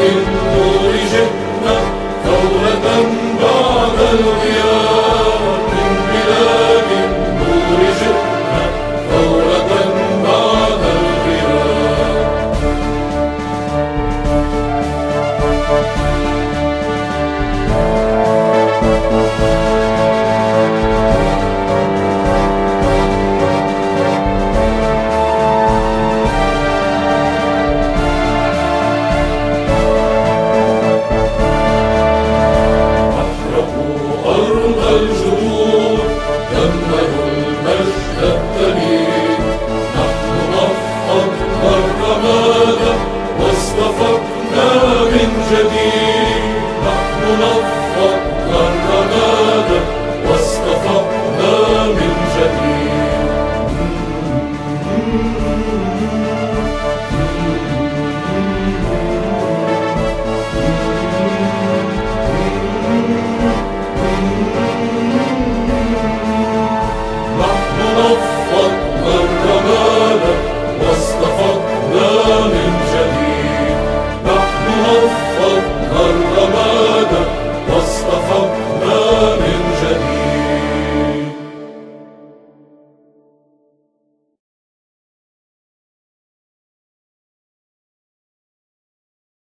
you.